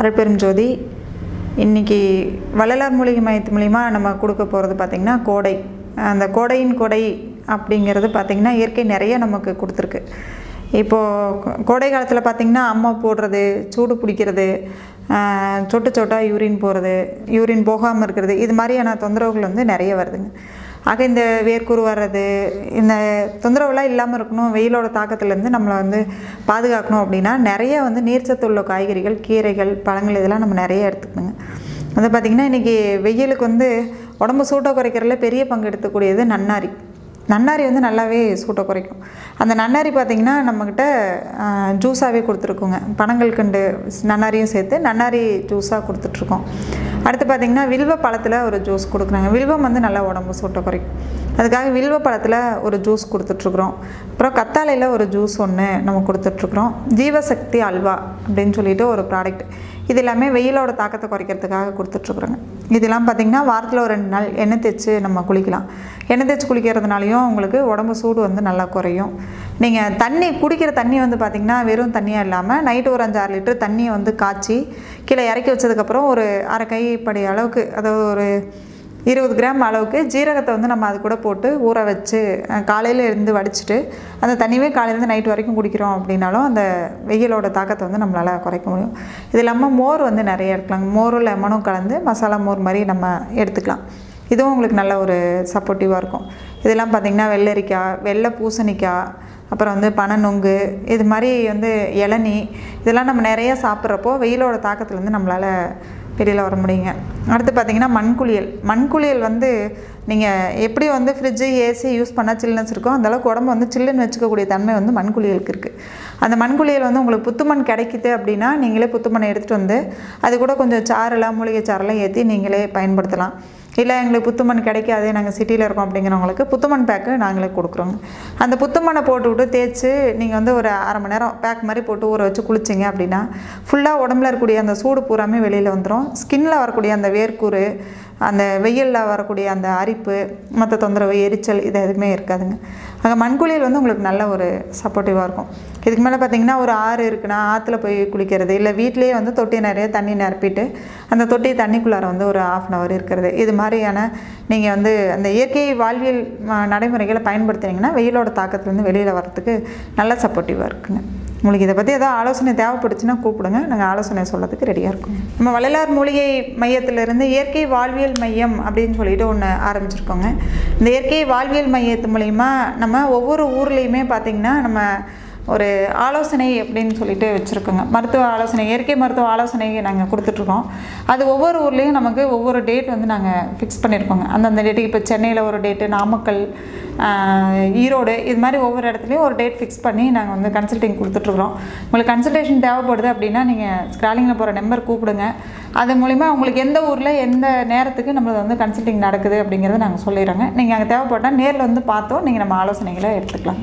அரப்பெருஞ்சோதி இன்றைக்கி வள்ளலார் மூலிகை மையத்து மூலிமா நம்ம கொடுக்க போகிறது பார்த்திங்கன்னா கோடை. அந்த கோடையின் கொடை அப்படிங்கிறது பார்த்திங்கன்னா இயற்கை நிறைய நமக்கு கொடுத்துருக்கு. இப்போது கோடை காலத்தில் பார்த்திங்கன்னா அம்மா போடுறது சூடு பிடிக்கிறது சொட்டு சொட்டாக யூரின் போகிறது யூரின் போகாமல் இருக்கிறது இது மாதிரியான தொந்தரவுகள் வந்து நிறைய வருதுங்க. ஆக இந்த வேர்க்குரு வர்றது இந்த தொந்தரவுலாம் இல்லாமல் இருக்கணும் வெயிலோட தாக்கத்துலேருந்து நம்மளை வந்து பாதுகாக்கணும் அப்படின்னா நிறைய வந்து நீர்ச்சத்து உள்ள காய்கறிகள் கீரைகள் பழங்கள் இதெல்லாம் நம்ம நிறைய எடுத்துக்கணுங்க. வந்து பார்த்திங்கன்னா இன்றைக்கி வெயிலுக்கு வந்து உடம்பு சூட்டை குறைக்கிறதுல பெரிய பங்கு எடுத்துக்கூடியது நன்னாரி. நன்னாரி வந்து நல்லாவே சூட்டை குறைக்கும். அந்த நன்னாரி பார்த்திங்கன்னா நம்மக்கிட்ட ஜூஸாகவே கொடுத்துருக்கோங்க. பனங்கள் கண்டு நன்னாரியும் சேர்த்து நன்னாரி ஜூஸாக கொடுத்துட்ருக்கோம். அடுத்து பார்த்திங்கன்னா வில்வ பழத்தில் ஒரு ஜூஸ் கொடுக்குறாங்க. வில்வம் வந்து நல்லா உடம்பு சூட்டை குறைக்கும். அதுக்காக வில்வ பழத்தில் ஒரு ஜூஸ் கொடுத்துட்ருக்குறோம். அப்புறம் கத்தாழையில் ஒரு ஜூஸ் ஒன்று நம்ம கொடுத்துட்ருக்குறோம். ஜீவசக்தி அல்வா அப்படின்னு சொல்லிட்டு ஒரு ப்ராடக்ட் இது எல்லாமே வெயிலோட தாக்கத்தை குறைக்கிறதுக்காக கொடுத்துட்ருக்குறோங்க. இதெல்லாம் பார்த்திங்கன்னா வாரத்தில் ஒரு ரெண்டு நாள் எண்ணெய் தேய்ச்சி நம்ம குளிக்கலாம். எண்ணெய் தேய்ச்சி குளிக்கிறதுனாலையும் உங்களுக்கு உடம்பு சூடு வந்து நல்லா குறையும். நீங்கள் தண்ணி குடிக்கிற தண்ணி வந்து பார்த்திங்கன்னா வெறும் தண்ணியாக இல்லாமல் நைட்டு ஒரு அஞ்சாறு லிட்டர் தண்ணியை வந்து காய்ச்சி கீழே இறக்கி வச்சதுக்கப்புறம் ஒரு அரை கைப்படி அளவுக்கு அதாவது ஒரு இருபது கிராம் அளவுக்கு ஜீரகத்தை வந்து நம்ம அது கூட போட்டு ஊற வச்சு காலையில் இருந்து வடிச்சிட்டு அந்த தண்ணியே காலையிலேருந்து நைட் வரைக்கும் குடிக்கிறோம் அப்படின்னாலும் அந்த வெயிலோட தாக்கத்தை வந்து நம்மளால் குறைக்க முடியும். இது இல்லாமல் மோர் வந்து நிறைய எடுக்கலாம். மோரும் லெமனும் கலந்து மசாலா மோர் மாதிரி நம்ம எடுத்துக்கலாம். இதுவும் உங்களுக்கு நல்ல ஒரு சப்போர்ட்டிவாக இருக்கும். இதெல்லாம் பார்த்திங்கன்னா வெள்ளரிக்காய் வெள்ளை பூசணிக்காய் அப்புறம் வந்து பனநொங்கு இது மாதிரி வந்து இளநீ இதெல்லாம் நம்ம நிறைய சாப்பிட்றப்போ வெயிலோட தாக்கத்துலேருந்து நம்மளால் வெளியில் வர முடியுங்க. அடுத்து பார்த்திங்கன்னா மண்குளியல். மண்குளியல் வந்து நீங்கள் எப்படி வந்து ஃப்ரிட்ஜு ஏசி யூஸ் பண்ணால் சில்னஸ் இருக்கோ அந்தளவுக்கு உடம்பு வந்து சில்லுன்னு வச்சுக்கக்கூடிய தன்மை வந்து மண்குளியலுக்கு இருக்குது அந்த மண்குளியல் வந்து உங்களுக்கு புத்துமண் கிடைக்குது அப்படின்னா நீங்களே புத்துமண்ணை எடுத்துகிட்டு வந்து அது கூட கொஞ்சம் சாரெல்லாம் மூலிகை சாரெல்லாம் ஏற்றி நீங்களே பயன்படுத்தலாம். இல்லை எங்களுக்கு புத்துமண் கிடைக்காது நாங்கள் சிட்டியில் இருக்கோம் அப்படிங்கிறவங்களுக்கு புத்துமண் பேக்கு நாங்களே கொடுக்குறோங்க. அந்த புத்துமண்ணை போட்டுவிட்டு தேய்ச்சி நீங்கள் வந்து ஒரு அரை மணி நேரம் பேக் மாதிரி போட்டு ஊற வச்சு குளிச்சிங்க அப்படின்னா ஃபுல்லாக உடம்புல இருக்கக்கூடிய அந்த சூடு பூராமே வெளியில் வந்துடும் ஸ்கின்னில் வரக்கூடிய அந்த வேர்க்கூறு அந்த வெயிலில் வரக்கூடிய அந்த அரிப்பு மற்ற தொந்தரவு எரிச்சல் இது எதுவுமே இருக்காதுங்க. அங்கே மண்குளியல் வந்து உங்களுக்கு நல்ல ஒரு சப்போர்ட்டிவாக இருக்கும். இதுக்கு மேலே பார்த்தீங்கன்னா ஒரு ஆறு இருக்குன்னா ஆற்றுல போய் குளிக்கிறது இல்லை வீட்டிலேயே வந்து தொட்டி நிறைய தண்ணி நிரப்பிட்டு அந்த தொட்டி தண்ணிக்குள்ளார வந்து ஒரு ஆஃப் அன் ஹவர் இருக்கிறது. இது மாதிரியான நீங்கள் வந்து அந்த இயற்கை வாழ்வியல் நடைமுறைகளை பயன்படுத்துனீங்கன்னா வெயிலோட தாக்கத்துலேருந்து வெளியில் வரத்துக்கு நல்ல சப்போர்ட்டிவாக இருக்குங்க. உங்களுக்கு இதை பற்றி ஏதாவது ஆலோசனை தேவைப்படுச்சுன்னா கூப்பிடுங்க. நாங்கள் ஆலோசனை சொல்லறதுக்கு ரெடியாக இருக்கோம். நம்ம வள்ளலார் மூலிகை மையத்திலிருந்து இயற்கை வாழ்வியல் மையம் அப்படின்னு சொல்லிட்டு ஒன்று ஆரம்பிச்சிருக்கோங்க. இந்த இயற்கை வாழ்வியல் மையத்து மூலிமா நம்ம ஒவ்வொரு ஊர்லேயுமே பார்த்திங்கன்னா நம்ம ஒரு ஆலோசனை அப்படின்னு சொல்லிட்டு வச்சுருக்கோங்க. மருத்துவ ஆலோசனை இயற்கை மருத்துவ ஆலோசனை நாங்கள் கொடுத்துட்ருக்கோம். அது ஒவ்வொரு ஊர்லேயும் நமக்கு ஒவ்வொரு டேட் வந்து நாங்கள் ஃபிக்ஸ் பண்ணியிருக்கோங்க அந்தந்த டேட்டு இப்போ சென்னையில் ஒரு டேட்டு நாமக்கல் ஈரோடு இது மாதிரி ஒவ்வொரு இடத்துலையும் ஒரு டேட் ஃபிக்ஸ் பண்ணி நாங்கள் வந்து கன்சல்டிங் கொடுத்துட்ருக்குறோம் உங்களுக்கு கன்சல்டேஷன் தேவைப்படுது அப்படின்னா நீங்கள் ஸ்க்ராலிங்கில் போகிற நம்பர் கூப்பிடுங்க. அது மூலிமா உங்களுக்கு எந்த ஊரில் எந்த நேரத்துக்கு நம்மளது வந்து கன்சல்டிங் நடக்குது அப்படிங்கிறத நாங்கள் சொல்லிடுறோங்க. நீங்கள் அங்கே தேவைப்பட்டால் நேரில் வந்து பார்த்தோம். நீங்கள் நம்ம ஆலோசனைகளை எடுத்துக்கலாம்.